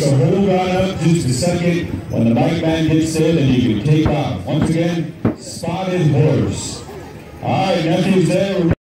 so hold on up just a second when the mic man gets in and you can take off. Once again, Spotted Horse. All right, nothing's there.